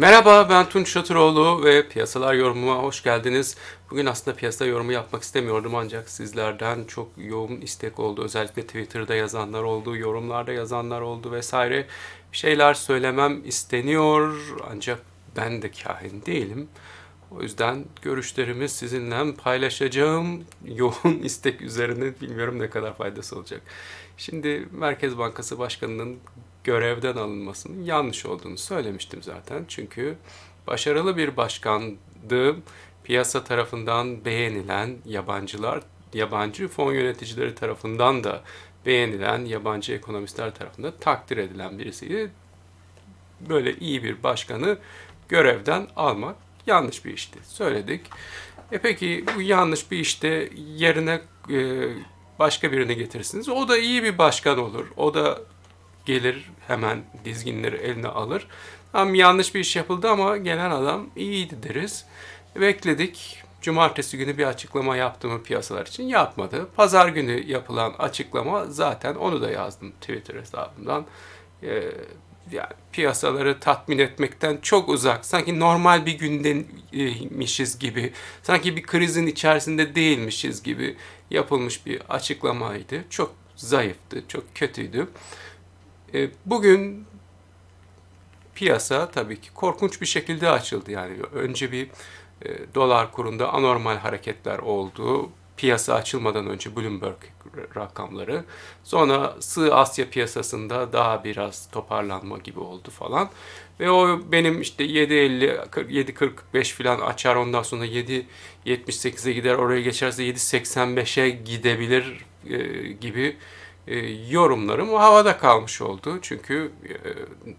Merhaba ben Tunç Şatıroğlu ve piyasalar yorumuma hoş geldiniz. Bugün aslında piyasa yorumu yapmak istemiyordum ancak sizlerden çok yoğun istek oldu. Özellikle Twitter'da yazanlar oldu, yorumlarda yazanlar oldu vesaire. Bir şeyler söylemem isteniyor ancak ben de kahin değilim. O yüzden görüşlerimi sizinle paylaşacağım. Yoğun istek üzerine bilmiyorum ne kadar faydası olacak. Şimdi Merkez Bankası Başkanı'nın görevden alınmasının yanlış olduğunu söylemiştim zaten. Çünkü başarılı bir başkandı. Piyasa tarafından beğenilen yabancılar, yabancı fon yöneticileri tarafından da beğenilen yabancı ekonomistler tarafından takdir edilen birisiydi. Böyle iyi bir başkanı görevden almak yanlış bir işti. Söyledik. E peki bu yanlış bir işte yerine e, başka birini getirirsiniz. O da iyi bir başkan olur. O da gelir hemen dizginleri eline alır. Tam yanlış bir iş yapıldı ama gelen adam iyiydi deriz. Bekledik. Cumartesi günü bir açıklama yaptı mı piyasalar için? Yapmadı. Pazar günü yapılan açıklama zaten onu da yazdım Twitter hesabımdan. Ee, yani piyasaları tatmin etmekten çok uzak. Sanki normal bir gündenmişiz gibi. Sanki bir krizin içerisinde değilmişiz gibi yapılmış bir açıklamaydı. Çok zayıftı, çok kötüydü. E, bugün piyasa tabii ki korkunç bir şekilde açıldı. Yani önce bir e, dolar kurunda anormal hareketler oldu. Piyasa açılmadan önce Bloomberg rakamları. Sonra sığ Asya piyasasında daha biraz toparlanma gibi oldu falan. Ve o benim işte 7.50, 7.45 falan açar ondan sonra 7.78'e gider oraya geçerse 7.85'e gidebilir e, gibi yorumlarım havada kalmış oldu. Çünkü e,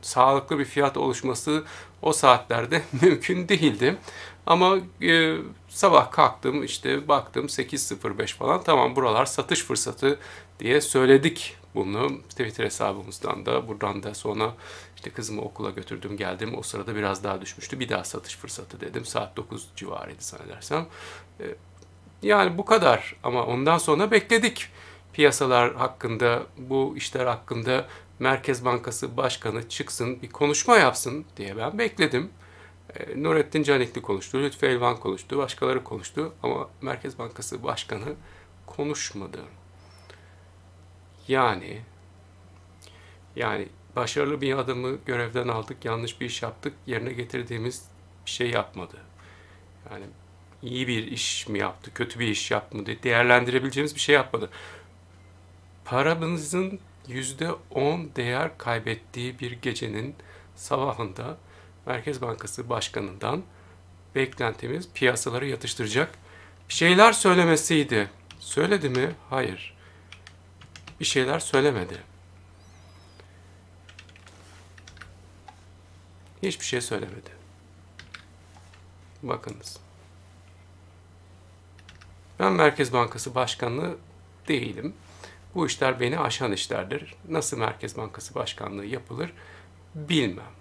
sağlıklı bir fiyat oluşması o saatlerde mümkün değildi. Ama e, sabah kalktım işte baktım 8.05 falan tamam buralar satış fırsatı diye söyledik bunu Twitter hesabımızdan da buradan da sonra işte kızımı okula götürdüm geldim o sırada biraz daha düşmüştü bir daha satış fırsatı dedim saat 9 civarıydı zannedersem. E, yani bu kadar ama ondan sonra bekledik piyasalar hakkında, bu işler hakkında Merkez Bankası Başkanı çıksın, bir konuşma yapsın diye ben bekledim. E, Nurettin Canikli konuştu, Lütfü Elvan konuştu, başkaları konuştu ama Merkez Bankası Başkanı konuşmadı. Yani yani başarılı bir adamı görevden aldık, yanlış bir iş yaptık, yerine getirdiğimiz bir şey yapmadı. Yani iyi bir iş mi yaptı, kötü bir iş yapmadı, değerlendirebileceğimiz bir şey yapmadı paramızın %10 değer kaybettiği bir gecenin sabahında Merkez Bankası Başkanı'ndan beklentimiz piyasaları yatıştıracak şeyler söylemesiydi. Söyledi mi? Hayır. Bir şeyler söylemedi. Hiçbir şey söylemedi. Bakınız. Ben Merkez Bankası Başkanı değilim. Bu işler beni aşan işlerdir. Nasıl Merkez Bankası Başkanlığı yapılır bilmem.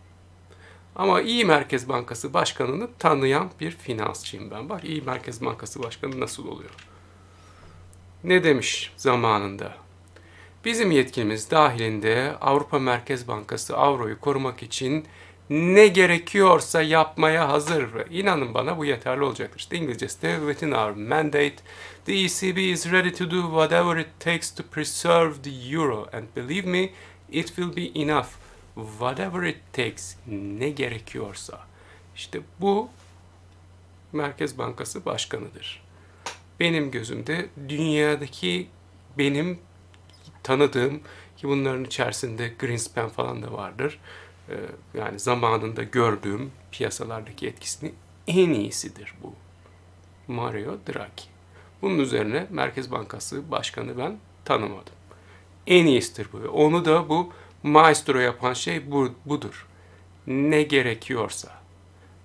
Ama iyi Merkez Bankası Başkanı'nı tanıyan bir finansçıyım ben. Bak iyi Merkez Bankası Başkanı nasıl oluyor? Ne demiş zamanında? Bizim yetkimiz dahilinde Avrupa Merkez Bankası avroyu korumak için ne gerekiyorsa yapmaya hazır ve inanın bana bu yeterli olacaktır. İşte İngilizcesi de within our mandate the ECB is ready to do whatever it takes to preserve the euro and believe me it will be enough whatever it takes ne gerekiyorsa. İşte bu Merkez Bankası Başkanı'dır. Benim gözümde dünyadaki benim tanıdığım ki bunların içerisinde Greenspan falan da vardır yani zamanında gördüğüm piyasalardaki etkisini en iyisidir bu. Mario Draghi. Bunun üzerine Merkez Bankası Başkanı ben tanımadım. En iyisidir bu. Onu da bu maestro yapan şey bu, budur. Ne gerekiyorsa.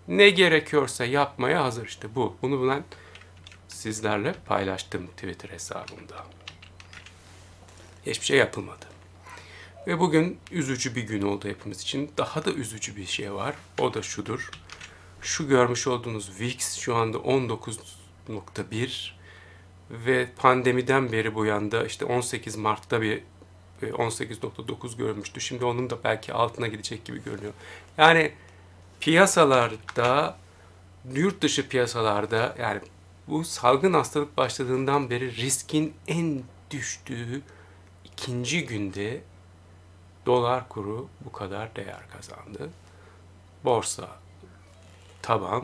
Ne gerekiyorsa yapmaya hazır işte bu. Bunu ben sizlerle paylaştım Twitter hesabımda. Hiçbir şey yapılmadı. Ve bugün üzücü bir gün oldu hepimiz için. Daha da üzücü bir şey var. O da şudur. Şu görmüş olduğunuz VIX şu anda 19.1 ve pandemiden beri bu yanda işte 18 Mart'ta bir 18.9 görmüştü. Şimdi onun da belki altına gidecek gibi görünüyor. Yani piyasalarda yurt dışı piyasalarda yani bu salgın hastalık başladığından beri riskin en düştüğü ikinci günde dolar kuru bu kadar değer kazandı. Borsa taban,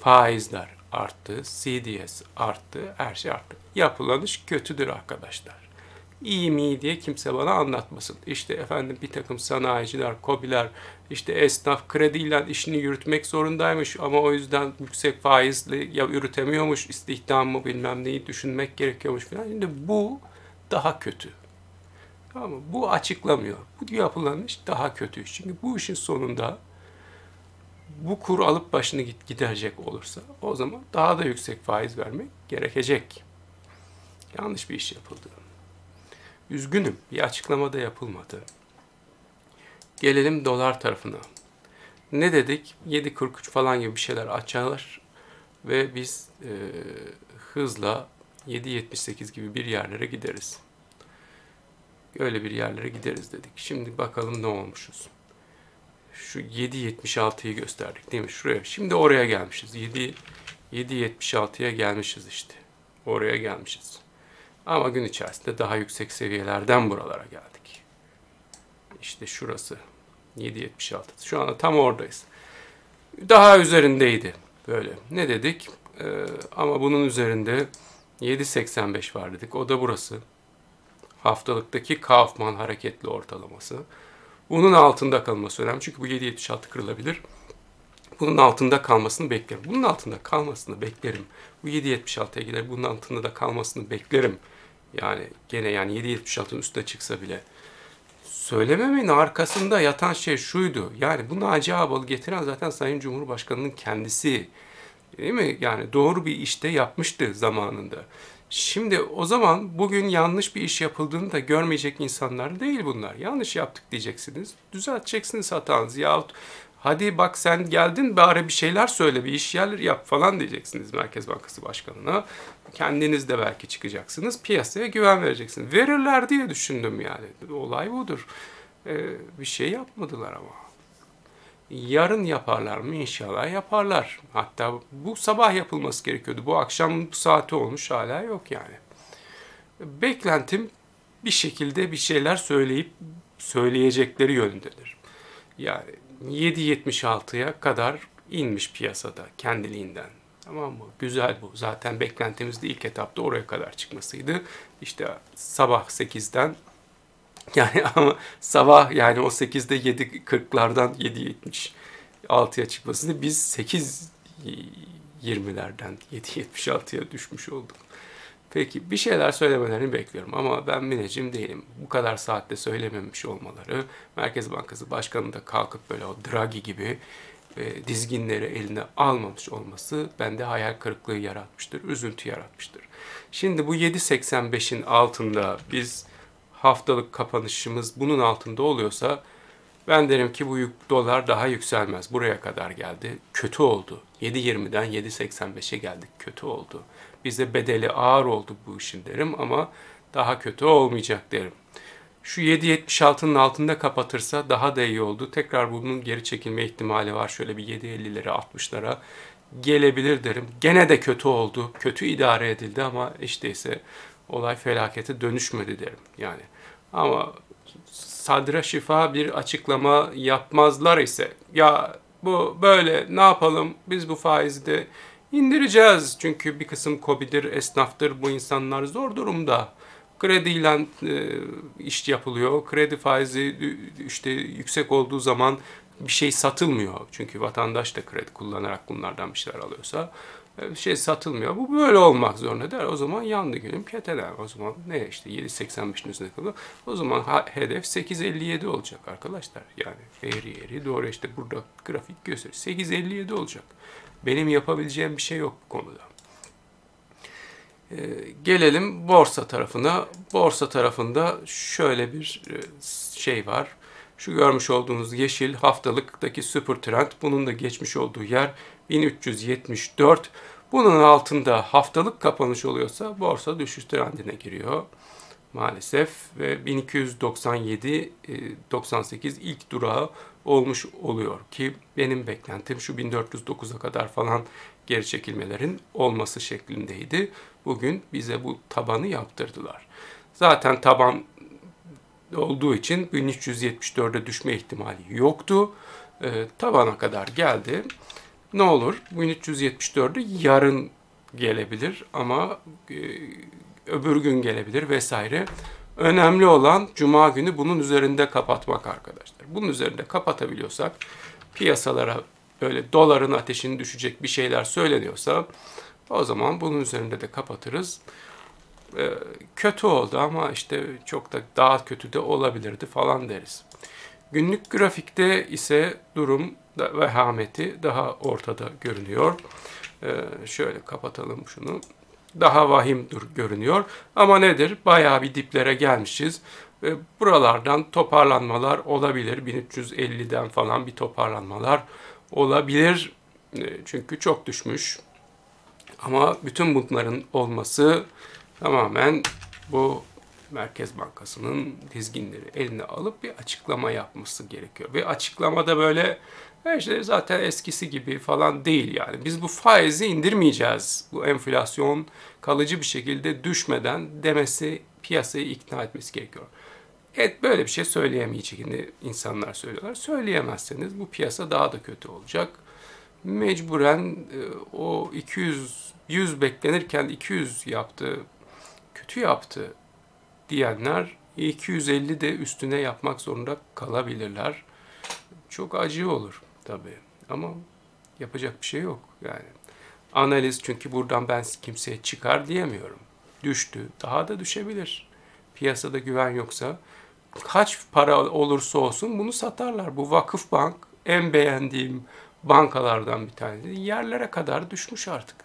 faizler arttı, CDS arttı, her şey arttı. Yapılan iş kötüdür arkadaşlar iyi mi diye kimse bana anlatmasın. İşte efendim bir takım sanayiciler, kobiler, işte esnaf krediyle işini yürütmek zorundaymış ama o yüzden yüksek faizli ya yürütemiyormuş, istihdamı bilmem neyi düşünmek gerekiyormuş falan. Şimdi bu daha kötü. Ama bu açıklamıyor. Bu yapılan iş daha kötü. Çünkü bu işin sonunda bu kur alıp başını giderecek olursa o zaman daha da yüksek faiz vermek gerekecek. Yanlış bir iş yapıldı. Üzgünüm, bir açıklama da yapılmadı. Gelelim dolar tarafına. Ne dedik? 7.43 falan gibi bir şeyler açar ve biz e, hızla 7.78 gibi bir yerlere gideriz. Öyle bir yerlere gideriz dedik. Şimdi bakalım ne olmuşuz. Şu 7.76'yı gösterdik değil mi? Şuraya. Şimdi oraya gelmişiz. 7 7.76'ya gelmişiz işte. Oraya gelmişiz. Ama gün içerisinde daha yüksek seviyelerden buralara geldik. İşte şurası 7.76. Şu anda tam oradayız. Daha üzerindeydi böyle. Ne dedik? Ee, ama bunun üzerinde 7.85 var dedik. O da burası. Haftalıktaki Kaufman hareketli ortalaması. Bunun altında kalması önemli. Çünkü bu 7.76 kırılabilir. Bunun altında kalmasını beklerim. Bunun altında kalmasını beklerim. Bu 7.76'ya gider. Bunun altında da kalmasını beklerim. Yani gene yani 7.76'ın üstüne çıksa bile. Söylememin arkasında yatan şey şuydu. Yani bunu Naci Ağbal'ı getiren zaten Sayın Cumhurbaşkanı'nın kendisi. Değil mi? Yani doğru bir işte yapmıştı zamanında. Şimdi o zaman bugün yanlış bir iş yapıldığını da görmeyecek insanlar değil bunlar. Yanlış yaptık diyeceksiniz. Düzelteceksiniz hatanızı yahut hadi bak sen geldin bari bir şeyler söyle bir iş yerler yap falan diyeceksiniz Merkez Bankası Başkanı'na. Kendiniz de belki çıkacaksınız piyasaya güven vereceksiniz. Verirler diye düşündüm yani olay budur. Ee, bir şey yapmadılar ama. Yarın yaparlar mı? İnşallah yaparlar. Hatta bu sabah yapılması gerekiyordu. Bu akşam saati olmuş hala yok yani. Beklentim bir şekilde bir şeyler söyleyip söyleyecekleri yönündedir. Yani 7.76'ya kadar inmiş piyasada kendiliğinden. Tamam mı? Güzel bu. Zaten beklentimiz de ilk etapta oraya kadar çıkmasıydı. İşte sabah 8'den yani ama sabah yani o 8'de 7.40'lardan 7.76'ya çıkmasını biz 8 20'lerden 7.76'ya düşmüş olduk. Peki bir şeyler söylemelerini bekliyorum ama ben müneccim değilim. Bu kadar saatte söylememiş olmaları, Merkez Bankası Başkanı da kalkıp böyle o Draghi gibi e, dizginleri eline almamış olması bende hayal kırıklığı yaratmıştır, üzüntü yaratmıştır. Şimdi bu 7.85'in altında biz haftalık kapanışımız bunun altında oluyorsa ben derim ki bu dolar daha yükselmez. Buraya kadar geldi. Kötü oldu. 7.20'den 7.85'e geldik. Kötü oldu. Bize bedeli ağır oldu bu işin derim ama daha kötü olmayacak derim. Şu 7.76'nın altında kapatırsa daha da iyi oldu. Tekrar bunun geri çekilme ihtimali var. Şöyle bir 7.50'lere 60'lara gelebilir derim. Gene de kötü oldu. Kötü idare edildi ama işte ise olay felakete dönüşmedi derim. Yani ama sadra şifa bir açıklama yapmazlar ise ya bu böyle ne yapalım biz bu faizi de indireceğiz. Çünkü bir kısım kobidir, esnaftır bu insanlar zor durumda. Krediyle e, iş yapılıyor. Kredi faizi işte yüksek olduğu zaman bir şey satılmıyor. Çünkü vatandaş da kredi kullanarak bunlardan bir şeyler alıyorsa şey satılmıyor. Bu böyle olmak zorunda der. O zaman yandı gülüm ketelen. O zaman ne işte 7.85'in üstünde kalıyor. O zaman hedef 8.57 olacak arkadaşlar. Yani eğri eğri doğru işte burada grafik gösteriyor. 8.57 olacak. Benim yapabileceğim bir şey yok bu konuda. Ee, gelelim borsa tarafına. Borsa tarafında şöyle bir e, şey var. Şu görmüş olduğunuz yeşil haftalıktaki süper trend. Bunun da geçmiş olduğu yer 1374. Bunun altında haftalık kapanış oluyorsa borsa düşüş trendine giriyor. Maalesef ve 1297 98 e, ilk durağı olmuş oluyor ki benim beklentim şu 1409'a kadar falan geri çekilmelerin olması şeklindeydi. Bugün bize bu tabanı yaptırdılar. Zaten taban olduğu için 1374'e düşme ihtimali yoktu. E, tabana kadar geldi. Ne olur 1374'ü yarın gelebilir ama e, öbür gün gelebilir vesaire. Önemli olan cuma günü bunun üzerinde kapatmak arkadaşlar. Bunun üzerinde kapatabiliyorsak piyasalara böyle doların ateşini düşecek bir şeyler söyleniyorsa o zaman bunun üzerinde de kapatırız. Ee, kötü oldu ama işte çok da daha kötü de olabilirdi falan deriz. Günlük grafikte ise durum vehameti daha ortada görünüyor. Ee, şöyle kapatalım şunu. Daha vahim dur görünüyor. Ama nedir? Bayağı bir diplere gelmişiz. Ve buralardan toparlanmalar olabilir. 1350'den falan bir toparlanmalar olabilir. Ee, çünkü çok düşmüş. Ama bütün bunların olması tamamen bu Merkez Bankası'nın dizginleri eline alıp bir açıklama yapması gerekiyor. Ve açıklamada böyle işte zaten eskisi gibi falan değil yani. Biz bu faizi indirmeyeceğiz. Bu enflasyon kalıcı bir şekilde düşmeden demesi piyasayı ikna etmesi gerekiyor. Evet böyle bir şey söyleyemeyeceğini insanlar söylüyorlar. Söyleyemezseniz bu piyasa daha da kötü olacak. Mecburen e, o 200 100 beklenirken 200 yaptı, kötü yaptı diyenler 250 de üstüne yapmak zorunda kalabilirler. Çok acı olur tabii ama yapacak bir şey yok yani. Analiz çünkü buradan ben kimseye çıkar diyemiyorum. Düştü, daha da düşebilir. Piyasada güven yoksa kaç para olursa olsun bunu satarlar. Bu vakıf bank en beğendiğim bankalardan bir tanesi. Yerlere kadar düşmüş artık.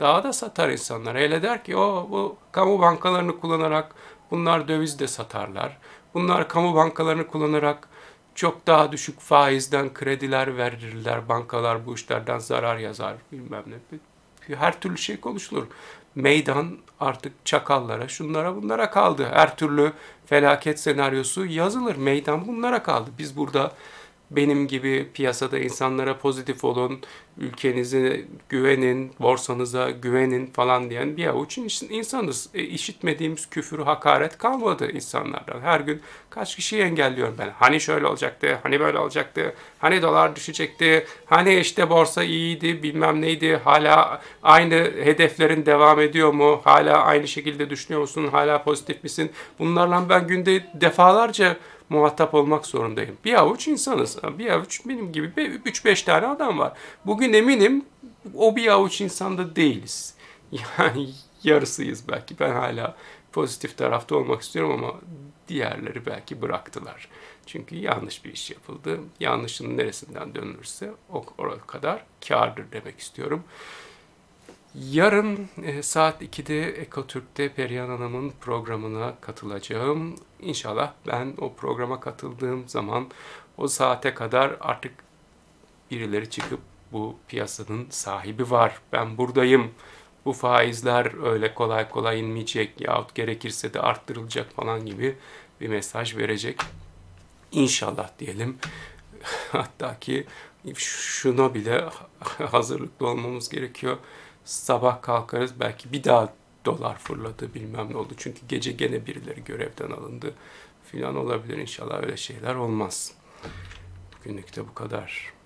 Daha da satar insanlar. Öyle der ki o bu kamu bankalarını kullanarak bunlar döviz de satarlar. Bunlar kamu bankalarını kullanarak çok daha düşük faizden krediler verirler. Bankalar bu işlerden zarar yazar bilmem ne. Her türlü şey konuşulur. Meydan artık çakallara, şunlara bunlara kaldı. Her türlü felaket senaryosu yazılır. Meydan bunlara kaldı. Biz burada benim gibi piyasada insanlara pozitif olun, ülkenize güvenin, borsanıza güvenin falan diyen bir avuç insanız. E, işitmediğimiz küfür, hakaret kalmadı insanlardan. Her gün kaç kişiyi engelliyorum ben. Hani şöyle olacaktı, hani böyle olacaktı, hani dolar düşecekti, hani işte borsa iyiydi, bilmem neydi, hala aynı hedeflerin devam ediyor mu, hala aynı şekilde düşünüyor musun, hala pozitif misin? Bunlarla ben günde defalarca muhatap olmak zorundayım. Bir avuç insanız. Bir avuç benim gibi 3-5 tane adam var. Bugün eminim o bir avuç insanda değiliz. Yani yarısıyız belki. Ben hala pozitif tarafta olmak istiyorum ama diğerleri belki bıraktılar. Çünkü yanlış bir iş yapıldı. Yanlışın neresinden dönülürse o, o kadar kardır demek istiyorum. Yarın e, saat 2'de Ekotürk'te Perihan Hanım'ın programına katılacağım. İnşallah ben o programa katıldığım zaman o saate kadar artık birileri çıkıp bu piyasanın sahibi var. Ben buradayım. Bu faizler öyle kolay kolay inmeyecek yahut gerekirse de arttırılacak falan gibi bir mesaj verecek. İnşallah diyelim. Hatta ki şuna bile hazırlıklı olmamız gerekiyor sabah kalkarız belki bir daha dolar fırladı bilmem ne oldu. Çünkü gece gene birileri görevden alındı filan olabilir inşallah öyle şeyler olmaz. Bugünlük de bu kadar.